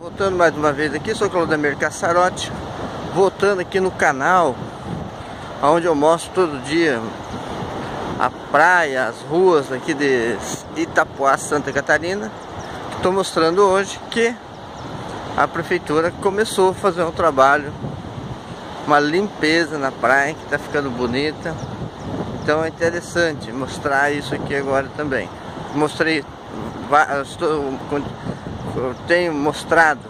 Voltando mais uma vez aqui, sou Claudemir Cassarotti Voltando aqui no canal Onde eu mostro todo dia A praia, as ruas aqui de Itapuá, Santa Catarina. Estou mostrando hoje que A prefeitura começou a fazer um trabalho Uma limpeza na praia que está ficando bonita. Então é interessante mostrar isso aqui agora também. Mostrei Estou eu tenho mostrado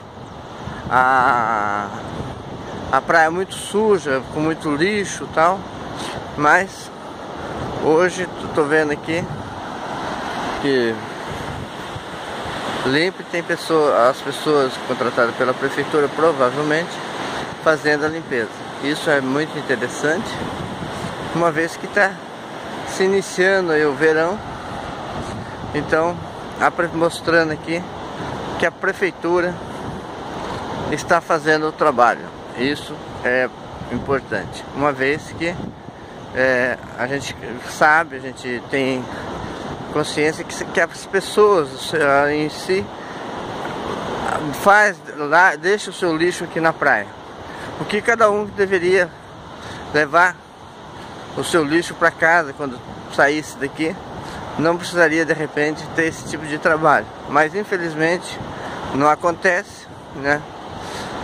a, a praia muito suja, com muito lixo e tal, mas hoje estou vendo aqui que limpo tem pessoa, as pessoas contratadas pela prefeitura provavelmente fazendo a limpeza. Isso é muito interessante, uma vez que está se iniciando o verão, então mostrando aqui que a prefeitura está fazendo o trabalho. Isso é importante, uma vez que é, a gente sabe, a gente tem consciência que, que as pessoas em si faz lá, deixa o seu lixo aqui na praia. O que cada um deveria levar o seu lixo para casa quando saísse daqui não precisaria de repente ter esse tipo de trabalho. Mas infelizmente não acontece, né?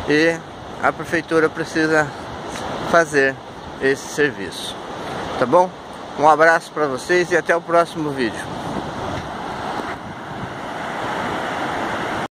E a prefeitura precisa fazer esse serviço. Tá bom? Um abraço para vocês e até o próximo vídeo.